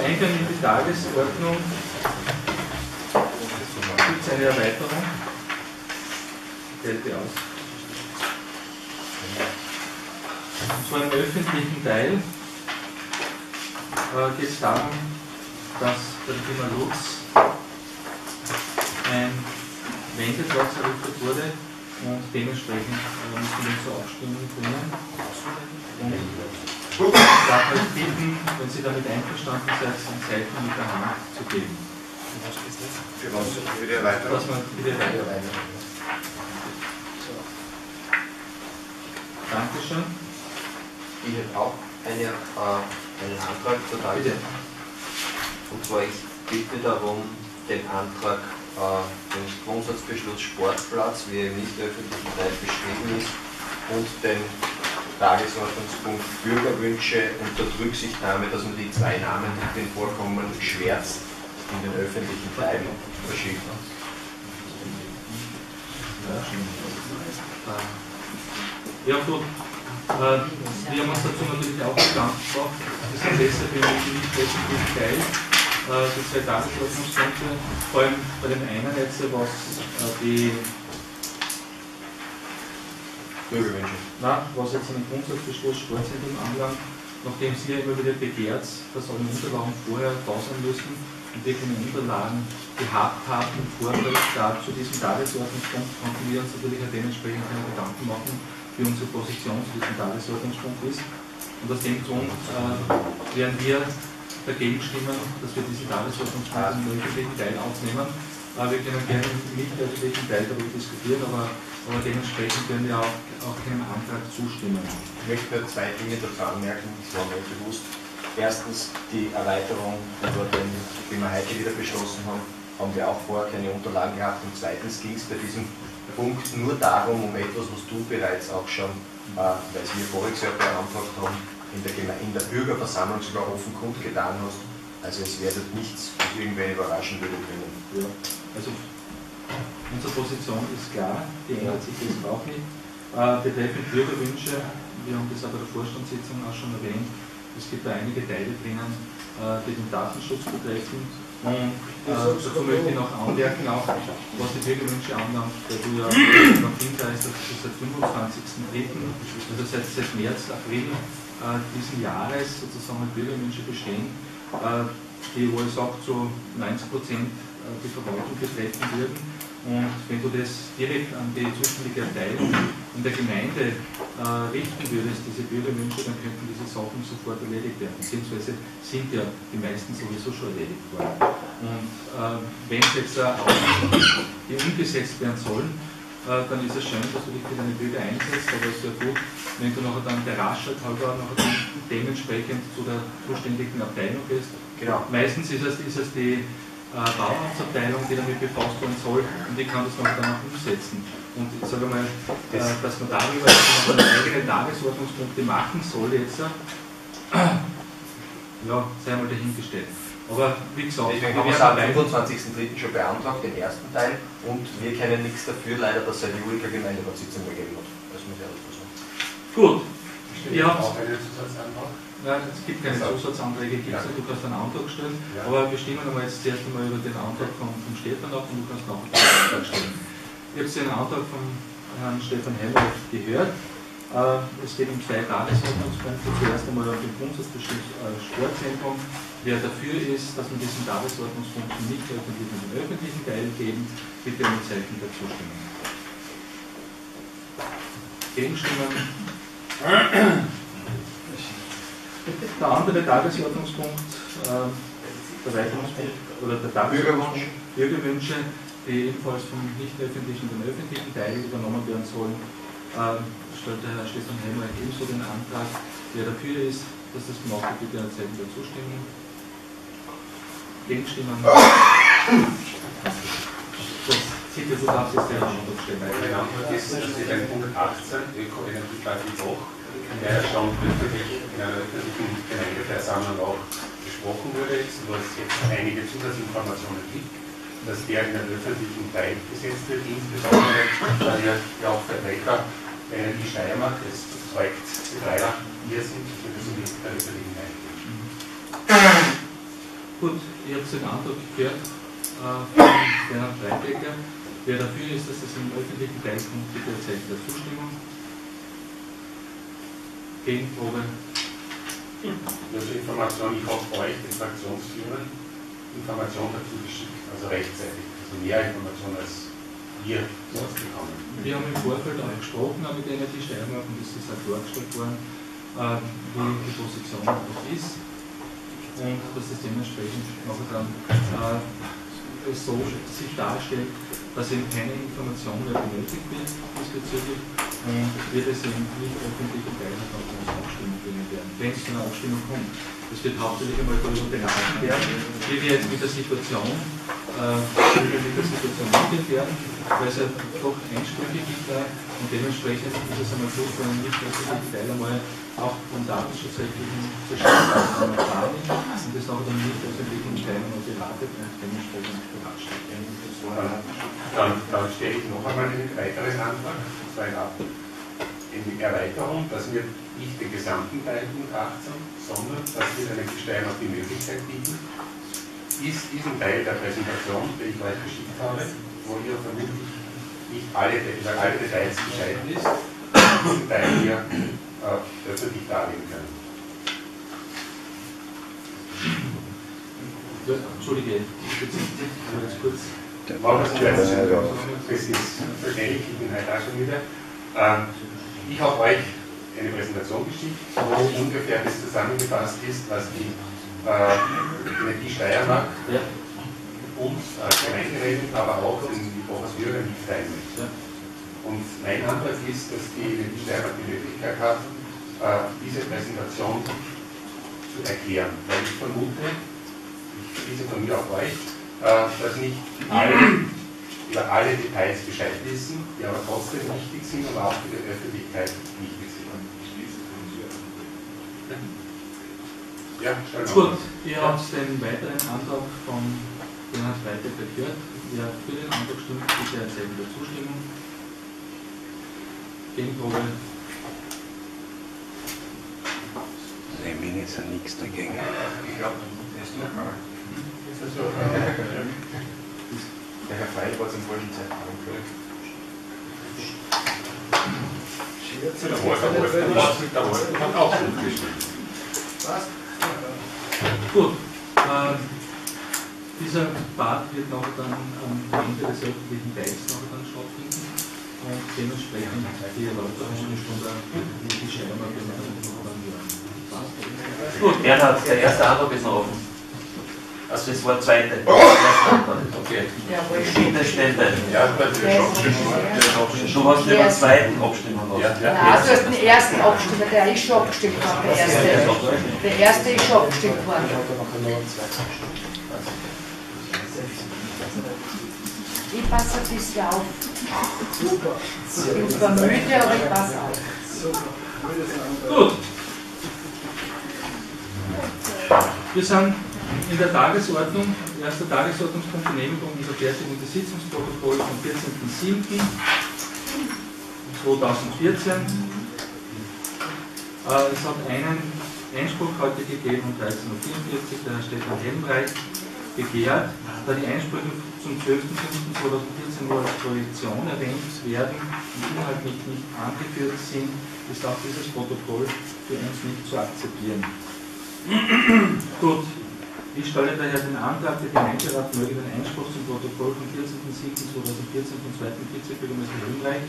Eingang in die Tagesordnung gibt es eine Erweiterung. Fällt die aus. Zwar im öffentlichen Teil äh, geht es darum, dass der Firma Lutz ein Wendeplatz errichtet wurde und dementsprechend äh, müssen wir zur Abstimmung bringen. Und ich darf euch bitten, wenn Sie damit einverstanden seid, ein Zeichen mit der Hand zu geben. Für was? Für die Erweiterung? Dass man bitte weiter. Dankeschön. Ich hätte auch eine, äh, einen Antrag zur Bitte. Tagesordnung. Und zwar, ich bitte darum, den Antrag, äh, den Grundsatzbeschluss Sportplatz, wie er im nicht öffentlichen Teil beschrieben ist, und den Tagesordnungspunkt Bürgerwünsche unter Rücksichtnahme, dass man die zwei Namen, die drin vorkommen, schwärzt in den öffentlichen Teil verschiebt. Ja gut, äh, wir haben uns dazu natürlich auch Gedanken gemacht, es ist besser, die nicht öffentlich Teil, äh, die zwei Tagesordnungspunkte, vor allem bei dem einen jetzt, was äh, die, Bürgerwünsche. na, was jetzt einen Grundsatzbeschluss Sportzentrum anlangt, nachdem Sie ja immer wieder begehrt, dass alle Unterlagen vorher da sein müssen und wir keine Unterlagen gehabt haben da zu diesem Tagesordnungspunkt, konnten wir uns natürlich auch dementsprechend keine Gedanken machen, wie unsere Position zu diesem Tagesordnungspunkt ist. Und aus dem Grund äh, werden wir dagegen stimmen, dass wir diesen Tagesordnungspunkt im öffentlichen Teil aufnehmen. Äh, wir können gerne im nicht öffentlichen Teil darüber diskutieren, aber, aber dementsprechend können wir auch, auch keinem Antrag zustimmen. Ich möchte nur zwei Dinge dazu anmerken, das war mir bewusst. Erstens, die Erweiterung, die wir heute wieder beschlossen haben, haben wir auch vorher keine Unterlagen gehabt. Und zweitens ging es bei diesem Punkt nur darum, um etwas, was du bereits auch schon, äh, weil wir voriges Jahr beantragt haben, in der, Geme- in der Bürgerversammlung sogar offen kundgetan hast. Also es wäre nichts, was irgendwen überraschen würde können. Ja. Also unsere Position ist klar, die ändert sich jetzt auch nicht. Äh, betreffend Bürgerwünsche, wir haben das auch bei der Vorstandssitzung auch schon erwähnt, es gibt da einige Teile drinnen, äh, die den Datenschutz betreffen. Und äh, dazu möchte ich noch anmerken, auch was die Bürgerwünsche anlangt, weil du ja noch hinweist, dass es seit 25.03., also seit, seit März, April äh, diesen Jahres sozusagen Bürgerwünsche bestehen, äh, die, wo ich sage, zu 90 Prozent äh, die Verwaltung betreffen würden. Und wenn du das direkt an die zuständige Abteilung in der Gemeinde äh, richten würdest, diese Bürgerwünsche, dann könnten diese Sachen sofort erledigt werden. Beziehungsweise sind ja die meisten sowieso schon erledigt worden. Und äh, wenn es jetzt äh, auch die umgesetzt werden sollen, äh, dann ist es schön, dass du dich für deine Bürger einsetzt, aber es wäre gut, wenn du nachher dann der Raschheit halber nachher dann dementsprechend zu der zuständigen Abteilung gehst. Genau. Meistens ist es, ist es die Bauamtsabteilung, die damit befasst werden soll und die kann das dann auch umsetzen. Und ich sage mal, äh, dass man darüber jetzt noch eigene Tagesordnungspunkte machen soll jetzt, äh, ja, sei mal dahingestellt. Aber wie gesagt, wir haben es am dabei- 25.03. schon beantragt, den ersten Teil, und wir können nichts dafür, leider, dass er die Julika Gemeinderatssitzung gegeben hat. Das muss ich dazu sagen. Gut, einen? Ja, es gibt keine Zusatzanträge, gibt's, du kannst einen Antrag stellen, Ja. aber wir stimmen einmal jetzt zuerst einmal über den Antrag von, von Stefan ab und du kannst nachher den Antrag stellen. Ich habe den Antrag von Herrn Stefan Helmer gehört. Äh, es geht um zwei Tagesordnungspunkte. Zuerst einmal auf den Grundsatzbeschluss äh, Sportzentrum. Wer dafür ist, dass man diesen Tagesordnungspunkt vom nicht öffentlichen in den öffentlichen Teil geben, bitte ein Zeichen dazu stimmen. Gegenstimmen der andere Tagesordnungspunkt, äh, der Erweiterungspunkt oder der Tagesordnungspunkt Bürgerwünsche, die ebenfalls vom nicht öffentlichen in den öffentlichen Teil übernommen werden sollen, äh, stellt der Herr Stefan Helmer ebenso den Antrag, wer dafür ist, dass das gemacht wird, bitte eine Zeichen der Zustimmung. Gegenstimmen. Das sieht ja so aus, dass der Antrag steht. Meine Antwort ist, dass Sie Punkt 18, Öko-Energiepark Loch, der schon öffentlich in einer öffentlichen Gemeindeversammlung auch besprochen wurde, wo es jetzt einige Zusatzinformationen gibt, dass der in den öffentlichen Teil gesetzt wird, insbesondere weil ja ja auch Vertreter der Energie Steiermark, des Projektbetreiber hier sind, wir müssen nicht in der öffentlichen Teil gehen. Gut, ich habe den Antrag gehört äh, von Bernhard Freibecker. Wer dafür ist, dass das im öffentlichen Teil kommt, bitte Zeichen der Zustimmung. Gegenprobe. Zur Information, ich habe euch, den Fraktionsführern, Informationen dazu geschickt, also rechtzeitig. Also mehr Informationen als wir sonst bekommen. Wir haben im Vorfeld auch gesprochen, auch mit denen die Steiermark, und das ist auch dargestellt worden, äh, wie die Position auch ist und dass es dementsprechend nachher dann äh, so sich darstellt, dass eben keine Information mehr benötigt wird diesbezüglich und wird es eben nicht öffentlich und Teilnehmer auf eine Abstimmung bringen werden, wenn es zu einer Abstimmung kommt. Es wird hauptsächlich einmal darüber beraten werden, wie wir jetzt mit der Situation, der Situation umgehen werden, weil es ja doch Einsprüche gibt und dementsprechend ist es einmal so, wenn nicht öffentlichen Teil einmal auch vom datenschutzrechtlichen Verständnis erfahren und das auch dann nicht öffentlichen Teil einmal beratet und dementsprechend beratscht Dann, dann stelle ich noch einmal einen weiteren Antrag, und zwar eine Erweiterung, dass wir nicht den gesamten Teil 18, sondern dass wir den Gestein auch die Möglichkeit bieten, ist diesen Teil der Präsentation, den ich euch geschickt habe, wo ihr vermutlich nicht alle, über alle Details Bescheid ist, diesen Teil hier äh, öffentlich darlegen können. Ja, Entschuldige, ich kurz. Wir es zuerst. Das ist verständlich, ich bin heute auch schon wieder. Ähm, ich habe euch eine Präsentation geschickt, wo ungefähr das zusammengefasst ist, was die äh, Energie Steiermark Ja. uns als Gemeinderäten, aber auch den Professoren mitteilen möchte. Und mein Antrag ist, dass die Energie Steiermark die Möglichkeit hat, äh, diese Präsentation zu erklären, weil ich vermute, ich schließe von mir auf euch, äh, dass nicht alle über alle Details Bescheid wissen, die aber trotzdem wichtig sind, aber auch für die Öffentlichkeit wichtig sind. Ja, stell mal. Gut, ihr habt den weiteren Antrag von Bernhard Freitag gehört. Wer für den Antrag stimmt, bitte erzählen der Zustimmung. Gegenprobe. Lemming ist ja nichts dagegen. Ich glaube, das ist normal. Äh, der Herr Frey war zum falschen Zeitpunkt. Der Wolf, hat auch gut gestimmt. Gut, äh, dieser Part wird nachher dann am Ende des öffentlichen Teils nachher dann stattfinden und dementsprechend die Erläuterungen von der. Passt? Gut, Bernhard, der erste Antrag ist noch offen. Also das war der zweite. Der Antrag. Okay. Deinen. Ja, das ist schon Du hast über den zweiten abstimmen Ja, lassen. ja. Nein, du hast den ersten abgestimmt, der ist schon abgestimmt worden, der erste. Der erste ist schon abgestimmt worden. Ich passe ein bisschen auf. Ich bin zwar müde, aber ich passe auf. Gut. Wir sind in der Tagesordnung, erster Tagesordnungspunkt Genehmigung und Verfertigung des Sitzungsprotokolls vom 14.07.2014. Äh, Es hat einen Einspruch heute gegeben um 13.44 Uhr, der Herr Stefan Helmreich begehrt, da die Einsprüche zum 12.05.2014 nur als Projektion erwähnt werden und inhaltlich nicht angeführt sind, ist auch dieses Protokoll für uns nicht zu akzeptieren. Gut, ich stelle daher den Antrag, der Gemeinderat möge den Einspruch zum Protokoll vom 14.07.2014 vom zweiten Vizebürgermeister Helmreich,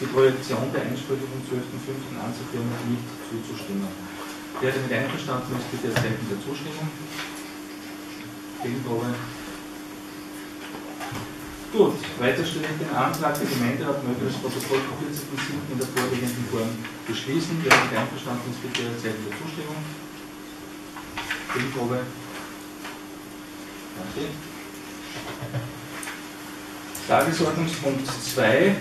die Projektion der Einsprüche vom 12.05. anzuführen und nicht zuzustimmen. Wer damit einverstanden ist, bitte das Zeichen der Zustimmung. Gegenprobe. Gut, weiter stelle ich den Antrag, der Gemeinderat möge das Protokoll vom 14.07. in der vorliegenden Form beschließen. Wer damit einverstanden ist, bitte Zeichen der Zustimmung. Gegenprobe. Danke. Tagesordnungspunkt 2.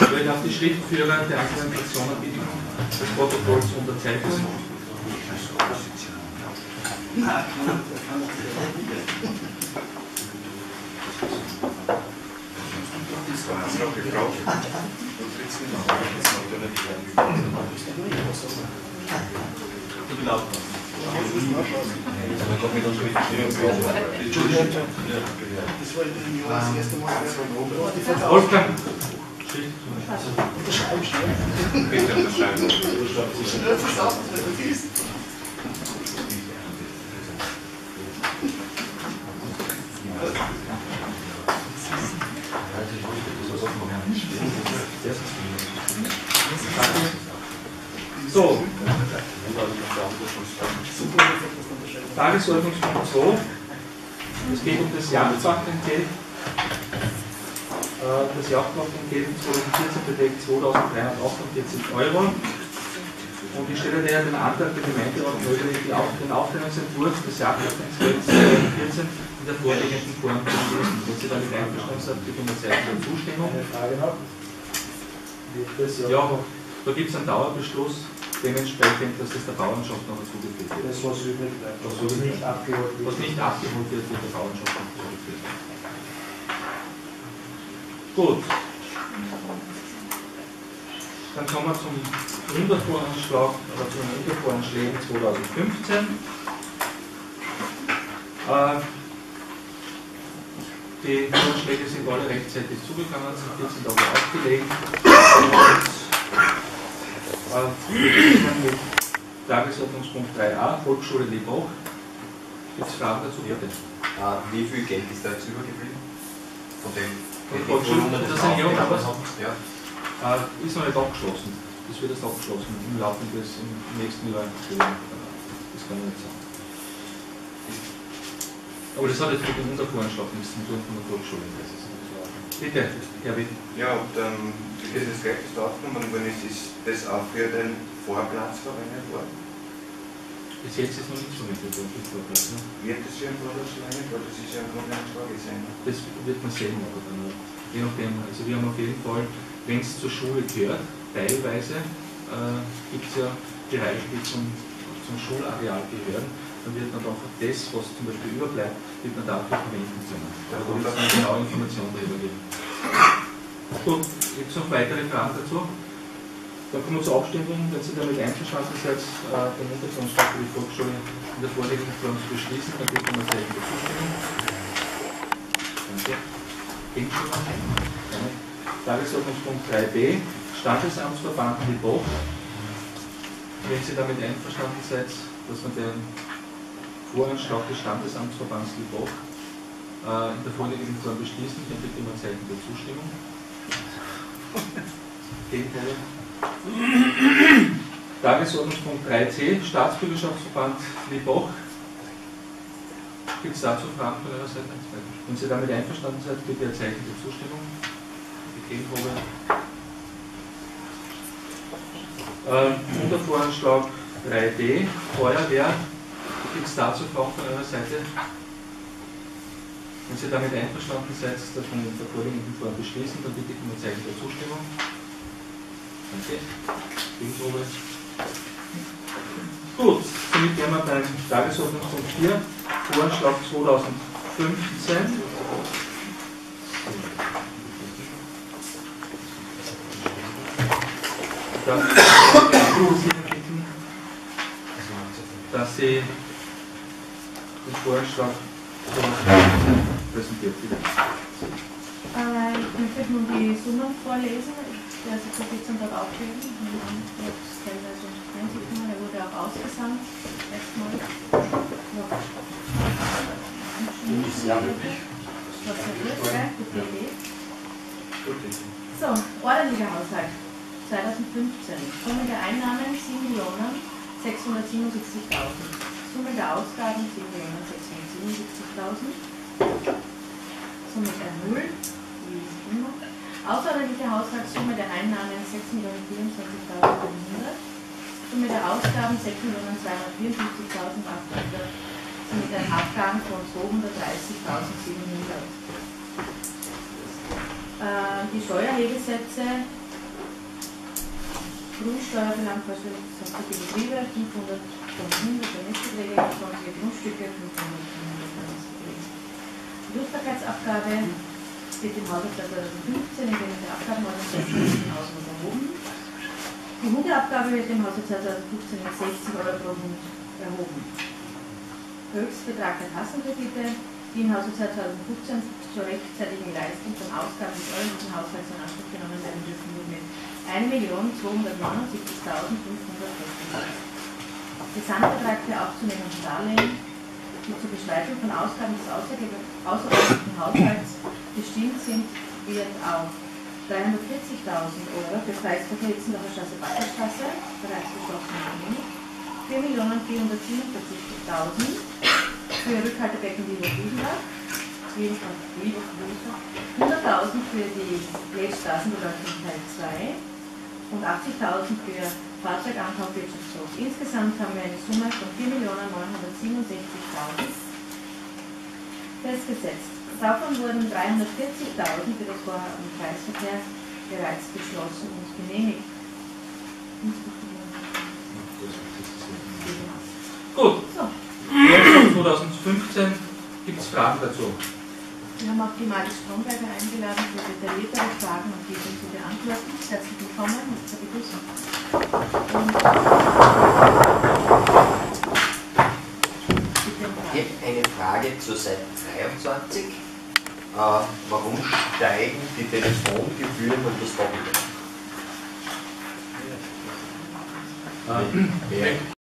Ich werde auf die Schriftführer der einzelnen Fraktionen bitten, das Protokoll zu unterzeichnen. Das war eine Frage, Frau. Du trittst nicht auf, jetzt noch. Wolfgang. Bitte unterschreiben. So. Tagesordnungspunkt 2. Es geht um das Jagdwaffenentgelt. Äh, Das Jagdwaffenentgelt 2014 beträgt 2.348 Euro. Und ich stelle daher den Antrag der Gemeinderat Auf- den Aufteilungsentwurf des Jagdwaffenentgelts 2014 in der vorliegenden Form zu beschließen. Wenn Sie damit einverstanden sind, bitte um ein Zeichen der Zustimmung. Frage noch. Ja, da gibt es einen Dauerbeschluss, dementsprechend, dass das der Bauernschaft noch zugeführt wird. Das, was übrig bleibt, Was was nicht abgeholt wird. Was nicht abgeholt wird, wird der Bauernschaft noch zugeführt. Gut. Dann kommen wir zum Untervoranschlag oder zu den Untervoranschlägen 2015. Äh, die Voranschläge sind alle rechtzeitig zugegangen, sind 14 Tage aufgelegt. Tagesordnungspunkt 3a, Volksschule Liebach. Gibt es Fragen dazu? Bitte. Äh, wie viel Geld ist da jetzt übergeblieben? Von dem Von Volksschule? Das das sind ja? Ja. Äh, ist noch nicht abgeschlossen. Das wird erst abgeschlossen im Laufe des im nächsten Jahr. Das kann ich nicht sagen. Aber das hat jetzt mit dem Untervoranschlag nichts zu tun von der Volksschule. Bitte, Herr Witt. Ja, und ähm, dieses Geld ist aufgenommen worden ist, ist das auch für den Vorplatz verwendet worden? Bis jetzt ist noch nichts vermittelt worden. im Vorplatz, ne? Wird das für den Vorplatz verwendet? Weil das ist ja im Grunde nicht vorgesehen. Das wird man sehen, aber dann, je nachdem. Also wir haben auf jeden Fall, wenn es zur Schule gehört, teilweise äh, gibt es ja Bereiche, die zum, zum Schulareal gehören, dann wird man einfach das, was zum Beispiel überbleibt, wird man dafür verwenden können. Da wird es eine genaue Information darüber geben. Gut, gibt es noch weitere Fragen dazu? Dann kommen wir zur Abstimmung. Wenn Sie damit einverstanden sind, äh, den Untergrundschlag für die Volksschule in der vorliegenden Form zu beschließen, dann gibt es ein Zeichen der Zustimmung. Danke. Gegenstimmen? Keine. Tagesordnungspunkt 3b, Standesamtsverband Liebach. Wenn Sie damit einverstanden seid, dass man den Voranschlag des Standesamtsverbands Liebach äh, in der vorliegenden Form beschließen, dann bitte um ein Zeichen der Zustimmung. Gegenteile? Tagesordnungspunkt 3c, Staatsbürgerschaftsverband Liebach. Gibt es dazu Fragen von Ihrer Seite? Wenn Sie damit einverstanden sind, bitte ein Zeichen der Zustimmung. Die Gegenprobe. Ähm, Untervoranschlag 3d, Feuerwehr. Gibt es dazu Fragen von Ihrer Seite? Wenn Sie damit einverstanden seid, dass wir der vorliegenden Form beschließen, dann bitte ich um ein Zeichen der Zustimmung. Danke. Gegenprobe. Gut, somit wären wir beim Tagesordnungspunkt 4, Voranschlag 2015. Dann dass Sie den Vorschlag präsentiert. Bitte. Äh, Ich möchte nun die Summen vorlesen, der sich vor 14 Tagen aufgegeben und dann wird es teilweise Einsicht genommen, er wurde auch ausgesandt. Erstmal. Ja. So, ordentlicher Haushalt 2015. Summe der Einnahmen 7.677.000. Summe der Ausgaben 7.677.000. Somit ein Null, wie immer. Außerordentliche Haushaltssumme der Einnahmen 6.024.100. Summe der Ausgaben 6.254.800. Somit ein Abgang von 230.700. Äh, die Steuerregelsätze, Grundsteuer für landwirtschaftliche Betriebe 500 100 für Netzbeträge, sonstige Grundstücke 500 von 100 für Netzbeträge. Die Lustbarkeitsabgabe wird im Haushalt 2015 in den Abgabenordnung 16.000 erhoben. Hundeabgabe wird im Haushalt 2015 mit 60 Euro pro Hund erhoben. Höchstbetrag der Kassenkredite, die im Haushalt 2015 zur rechtzeitigen Leistung von Ausgaben des ordentlichen Haushalts in Anspruch genommen werden dürfen, wird mit 1.279.500 Gesamtbetrag der aufzunehmenden Darlehen, die zur Beschreibung von Ausgaben des außerordentlichen Haushalts bestimmt sind, wird auf 340.000 Euro für Kreisverkehr Hitzendorfer Straße Batterstraße, bereits beschlossen und genehmigt, 4.447.000 für Rückhaltebecken Wiener Busenbach, 100.000 für die Leitstraßenbeleuchtung Teil 2 und 80.000 für Fahrzeugankauf Wirtschaftshof. Insgesamt haben wir eine Summe von 4.967.000 festgesetzt. Davon wurden 340.000 für das Vorhaben im Kreisverkehr bereits beschlossen und genehmigt. Gut, So, 2015 gibt es Fragen dazu. Wir haben auch die Malis Stromberger eingeladen für detailliertere Fragen und diese zu beantworten. Herzlich willkommen und zur Begrüßung. Und Ich habe eine Frage zur Seite 23. Äh, warum steigen die Telefongebühren um das Doppelte? Äh, Wer